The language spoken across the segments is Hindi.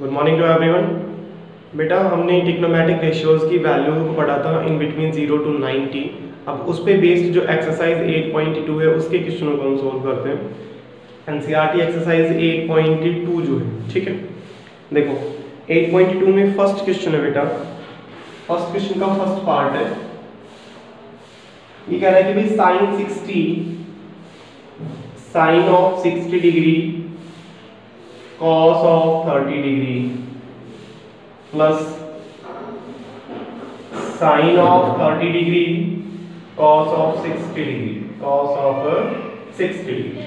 गुड मॉर्निंग टू एवरीवन बेटा, हमने टिक्नोमेटिक रेशियोज की वैल्यू को पढ़ा था in between zero to ninety अब उस पर बेस्ड जो एक्सरसाइज 8.2 है, उसके क्वेश्चनों को हम सोल्व करते हैं. एनसीईआरटी एक्सरसाइज 8.2 जो है, ठीक है? देखो 8.2 में फ़र्स्ट क्वेश्चन है बेटा. फ़र्स्ट क्वेश्चन का फ़र्स्ट पार्ट है. ये कह रहा है कि भाई sine 60 sine of 60 degree cos of 30 degree plus sin of 30 degree cos of 60 degree, cos of 60 degree.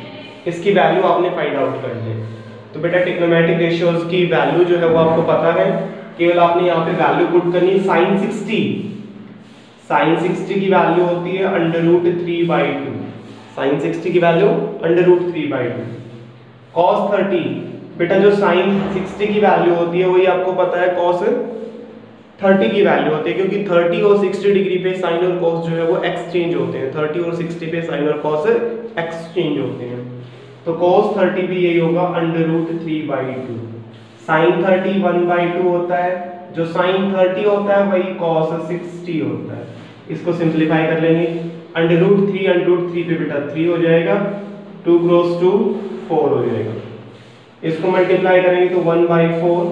इसकी वैल्यू आपने फाइंड आउट कर ली। तो बेटा टिक्नोमेटिक रेशियोज की वैल्यू जो है वो आपको पता है। केवल आपने यहाँ पे वैल्यू पुट करनी है साइन 60 साइन 60 की वैल्यू होती है under root three by two sine sixty की value under root three by two cos thirty बेटा, जो साइन 60 की वैल्यू होती है, वही आपको पता है कॉस 30 की वैल्यू होती है, क्योंकि 30 और 60 डिग्री पे साइन और कॉस जो है वो एक्सचेंज होते हैं। 30 और 60 पे साइन और कॉस एक्सचेंज होते हैं। तो कॉस 30 भी यही होगा under root three by two sine thirty one by two होता है, जो साइन 30 होता है, वही कॉस 60 होता है। इसको सिंप्लीफाई कर लेंगे। Under root three under root three पे बेटा थ्री हो जाएगा टू क्रॉस टू फोर हो जाएगा। इसको मल्टीप्लाई करेंगे तो वन बाई फोर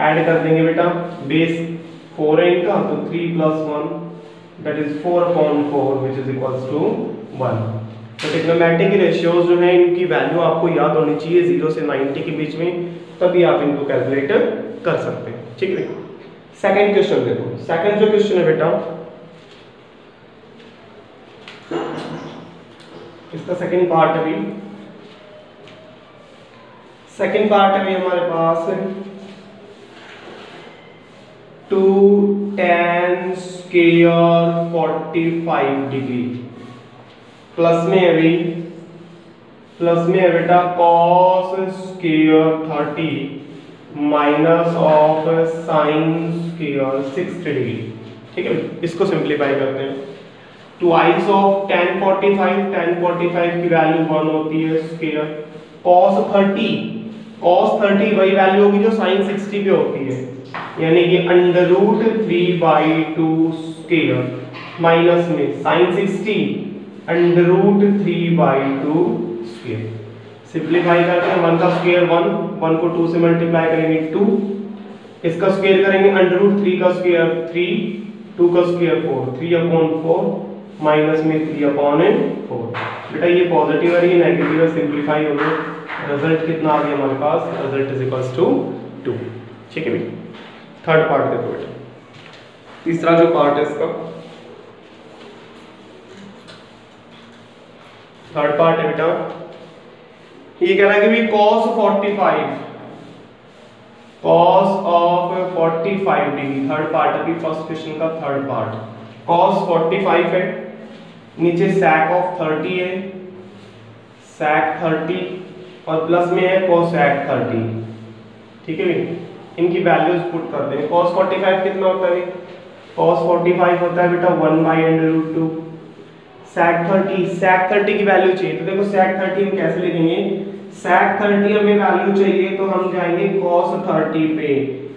एड कर देंगे बेटा बेस फोर है इनका तो three plus one that is four upon four which is equals to one तो टिक्नोमेटिक रेशियोज जो है, इनकी वैल्यू आपको याद होनी चाहिए ज़ीरो से नाइनटी के बीच में, तभी आप इनको कैलकुलेट कर सकते हैं। ठीक है सेकेंड क्वेश्चन देखो। सेकेंड जो क्वेश्चन है बेटा, इसका सेकेंड पार्ट अभी सेकेंड पार्ट में हमारे पास two tan square forty five degree plus में अभी प्लस में है बेटा cos square thirty minus of sine square six degree ठीक है, इसको सिंप्लीफाई करते हैं. Two twice of tan forty five tan forty five की वैल्यू वन होती है स्केयर कॉस थर्टी cos 30 वही वैल्यू होगी जो sin 60 पे होती है। यानी कि under root three by two square minus में sin 60 under root three by two square simplify करते हैं वन का स्केयर वन वन को टू से मल्टीप्लाई करेंगे टू इसका स्केयर करेंगे? अंडर रूट थ्री का स्केयर थ्री टू का square four three upon four minus में थ्री अपॉन फोर बेटा, ये पॉजिटिव है ये नेगेटिव है सिंप्लीफाई हो गया। रिज़ल्ट कितना आ गया हमारे पास? Result is equals to two ठीक है भाई थर्ड पार्ट देखो बेटा। तीसरा जो पार्ट है इसका। थर्ड पार्ट है बेटा। ये कह रहा है कि भी cos 45 cos of 45 degree third part अभी फ़र्स्ट क्वेश्चन का थर्ड पार्ट cos 45 है। नीचे sec ऑफ़ 30 है, sec 30 और प्लस में है cosec 30 ठीक है भाई इनकी वैल्यूज़ पुट कर दें। cos 45 कितना होता है? cos 45 होता है बेटा 1 by under root two sec 30 sec 30 की वैल्यू चाहिए। तो देखो sec 30 हम कैसे लिखेंगे? sec 30 हमें वैल्यू चाहिए तो हम जाएँगे cos 30 पे।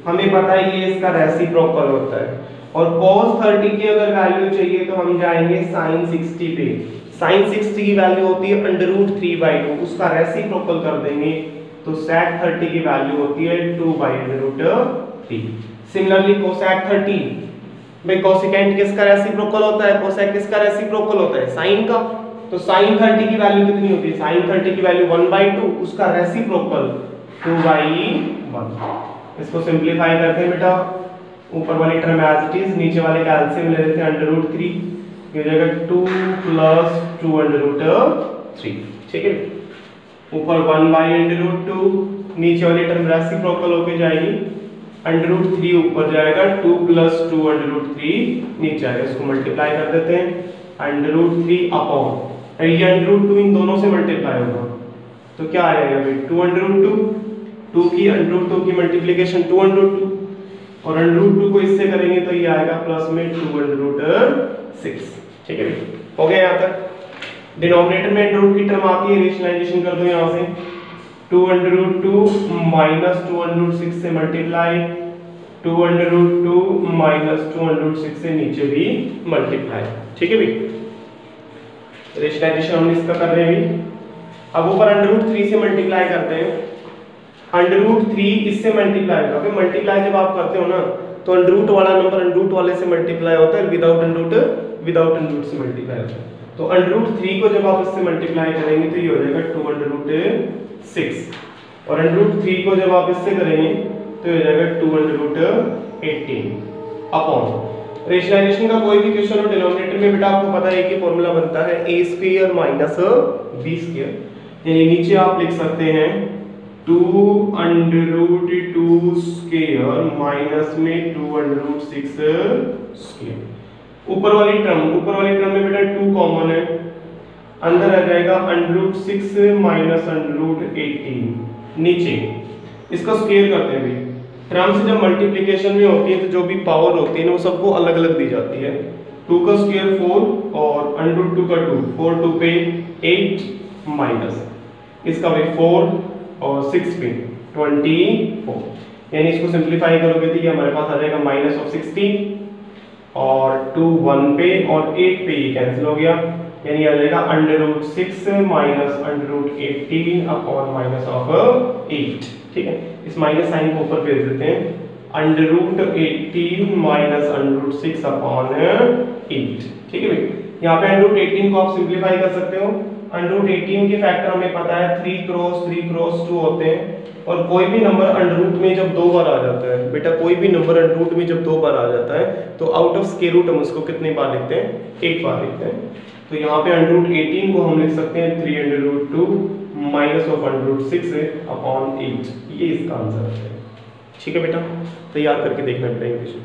हमें पता है ये इसका रेसिप्रोकल होता है। और cos 30 की अगर वैल्यू चाहिए तो हम जाएँगे sin 60 पे। sin 60 की वैल्यू होती है under root three by two उसका रेसिप्रोकल कर देंगे तो sec 30 की वैल्यू होती है 2 by under root three similarly cosec 30 भाई कोसेकेंट किसका रेसिप्रोकल होता है? कोसेक किसका रेसिप्रोकल होता है? साइन का। तो साइन 30 की वैल्यू कितनी होती है? साइन 30 की वैल्यू 1 बाई टू उसका रेसिप्रोकल 2 बाई 1 इसको सिंप्लीफाई करते बेटा ऊपर वाली टर्म एज इट इज़ नीचे वाले का एलसीएम ले लेते हैं अंडर रूट थ्री ये हो जाएगा two plus two under root three ठीक है? ऊपर one by under root two नीचे वाली टर्म रेसिप्रोकल होके जाएगी. अंडर रूट थ्री ऊपर जाएगा two plus two under root three नीचे आएगा. इसको मल्टीप्लाई कर देते हैं. अंडर रूट थ्री अपॉन ये अंडर रूट टू इन दोनों से मल्टीप्लाई होगा. तो क्या आएगा? भाई two under root two two की अंडर रूट टू की multiplication two under root two और अंडर रूट टू को इससे करेंगे तो ये आएगा प्लस में टू अंडर रूट सिक्स ठीक है? हो गया यहाँ तक? डिनोमिनेटर में अंडर रूट की टर्म आती है रेशनलाइजेशन कर दो यहाँ से. Two under root two minus two under root six से multiply two under root two minus two under root six से नीचे भी मल्टीप्लाई ठीक है भाई रेशनलाइजेशन हम इसका कर रहे हैं अभी. अब ऊपर अंडर रूट थ्री से मल्टीप्लाई करते हैं। अंडर रूट थ्री इससे मल्टीप्लाई होगा। मल्टीप्लाई जब आप करते हो ना तो अंडर रूट वाला नंबर अंडर रूट वाले से मल्टीप्लाई होता है without under root without under root से मल्टीप्लाई होता है। तो अंडर रूट थ्री को जब आप इससे मल्टीप्लाई करेंगे तो ये हो जाएगा टू अंडर रूट सिक्स और अंडर रूट थ्री को जब आप इससे करेंगे तो ये हो जाएगा two under root eighteen upon rationalisation का कोई भी क्वेश्चन हो डिनोमिनेटर में बेटा आपको पता है कि फॉर्मूला बनता है A square minus B square यानी नीचे आप लिख सकते हैं two under root two square minus में two under root six square. ऊपर वाली टर्म ऊपर वाली टर्म में बेटा टू कॉमन है। अंदर आ जाएगा under root six minus under root eighteen, नीचे। इसका स्केयर करते हैं टर्म से जब मल्टीप्लीकेशन में होती है तो जो भी पावर होती है ना, वो सबको अलग अलग दी जाती है। टू का स्केयर फोर और अंडर रूट टू का टू फोर टू पे एट माइनस इसका भाई फोर और सिक्स पे ट्वेंटी फोर यानी इसको सिंप्लीफाई करोगे तो ये हमारे पास आ जाएगा माइनस ऑफ़ सिक्सटीन और टू वन पे और एट पे ये कैंसिल हो गया. यानी आ जाएगा under root six minus under root eighteen upon minus of eight ठीक है? इस माइनस साइन को ऊपर भेज देते हैं. Under root eighteen minus under root six upon eight ठीक है भाई? यहाँ पे अंडर रूट एटीन को आप सिंप्लीफाई कर सकते हो. अंडर रूट एटीन के फैक्टर हमें पता है three cross three cross two होते हैं और कोई भी नंबर अंडर रूट में जब दो बार आ जाता है, बेटा कोई भी नंबर अंडर रूट में जब दो बार आ जाता है तो आउट ऑफ़ स्केयर रूट हम उसको कितने बार लिखते हैं? एक बार लिखते हैं। तो यहाँ पे अंडर रूट एटीन को हम लिख सकते हैं three under root two minus of under root six upon eight ये इसका आंसर है। ठीक है बेटा? तैयार करके देखना बेटा इंग्लिश